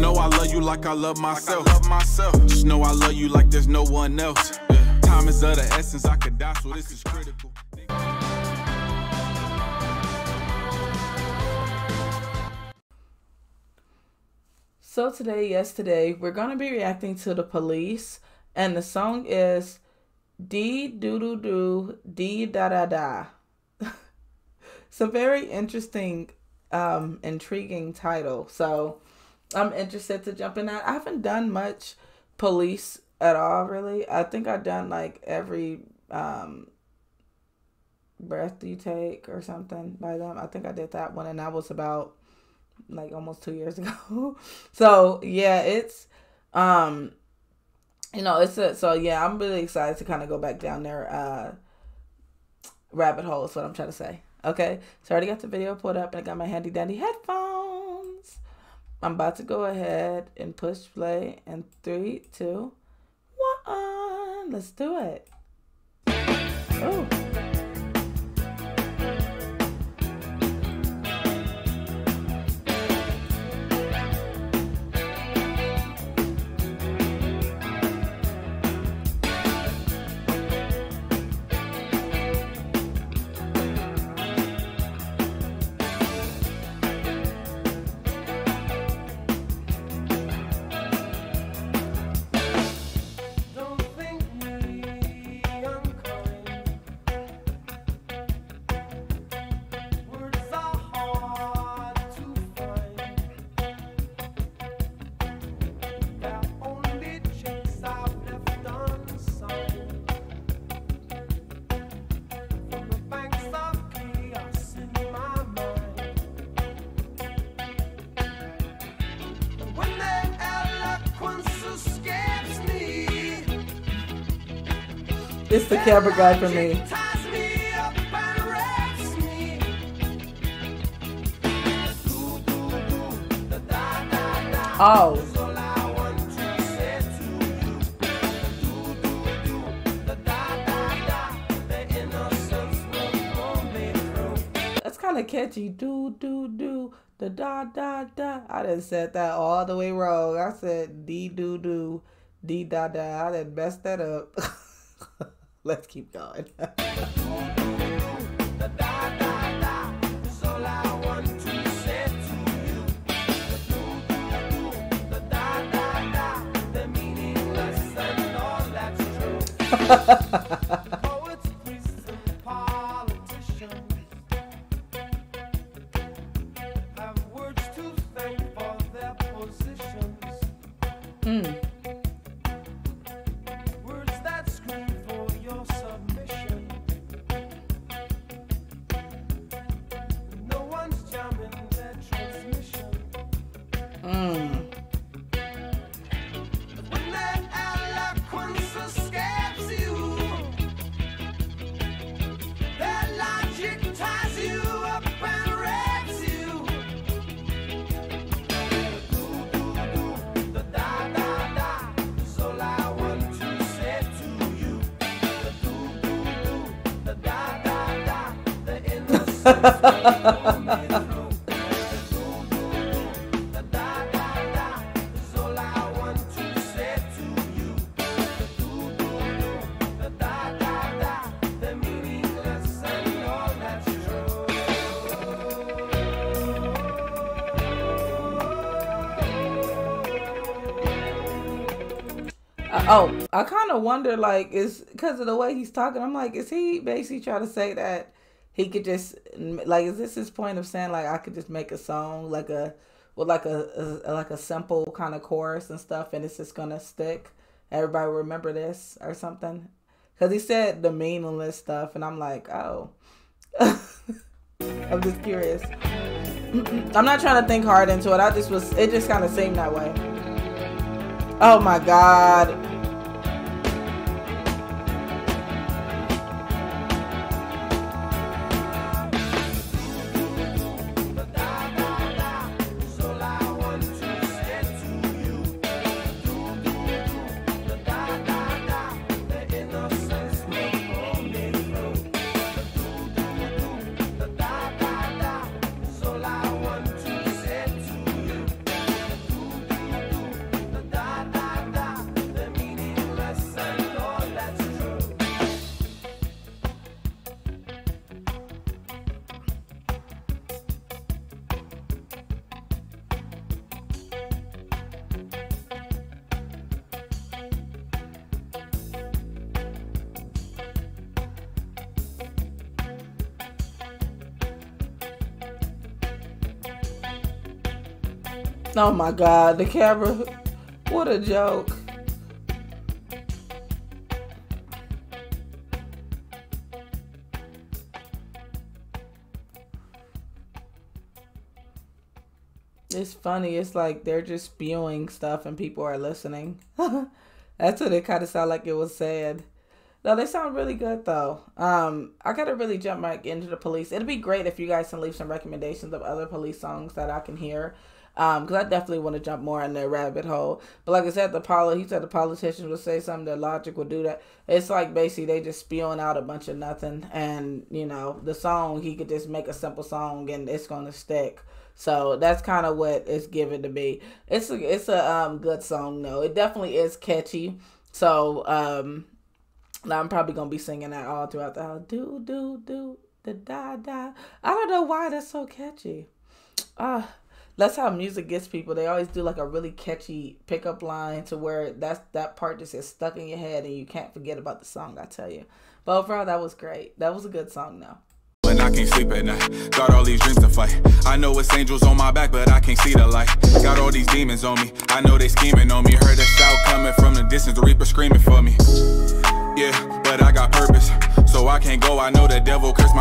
know I love you like I love myself. Like I love myself. Just know I love you like there's no one else. Yeah. Time is of the essence. I could die, so this is critical. So today, yesterday, we're gonna be reacting to the police, and the song is De Do Do Do De Da Da Da. it's a very interesting, um, intriguing title. So I'm interested to jump in that. I haven't done much police at all, really. I think I've done like every um breath you take or something by them. I think I did that one, and that was about like almost two years ago. so yeah, it's um you know, it's a so yeah, I'm really excited to kind of go back down there uh rabbit hole is what I'm trying to say. Okay. So I already got the video pulled up and I got my handy dandy headphones. I'm about to go ahead and push play in three, two, one. Let's do it. Oh. It's the camera guy for me. Oh. That's kind of catchy. Do, do, do. The da, da, da. I done said that all the way wrong. I said dee, do, do. Dee, da, da. I done messed that up. Let's keep going. Hmm. Uh, oh, I kind of wonder, like, is because of the way he's talking. I'm like, is he basically trying to say that he could just like is this his point of saying like I could just make a song like a with like a, a like a simple kind of chorus and stuff and it's just gonna stick. Everybody remember this or something. Cause he said the meaningless stuff and I'm like, oh. I'm just curious. I'm not trying to think hard into it. I just was it just kind of seemed that way. Oh my god. Oh my god, the camera. What a joke. It's funny. It's like they're just spewing stuff and people are listening. That's what it kind of sounded like it was said. No, they sound really good though. Um, I gotta really jump back into the police. It'd be great if you guys can leave some recommendations of other police songs that I can hear. Um, because I definitely want to jump more in the rabbit hole. But like I said, the poli- he said the politicians would say something that logic would do that. It's like basically they just spewing out a bunch of nothing, and you know the song he could just make a simple song and it's gonna stick. So that's kind of what it's given to be. It's a, it's a um good song though. It definitely is catchy. So um, I'm probably gonna be singing that all throughout the house. Do do do the da da. I don't know why that's so catchy. Ah. Uh, that's how music gets people. They always do like a really catchy pickup line to where that's that part just is stuck in your head and you can't forget about the song. I tell you. But overall, that was great. That was a good song, though. And I can't sleep at night. Got all these dreams to fight. I know it's angels on my back, but I can't see the light. Got all these demons on me. I know they scheming on me. Heard a shout coming from the distance. The Reaper screaming for me. Yeah, but I got purpose, so I can't go. I know the devil curse my.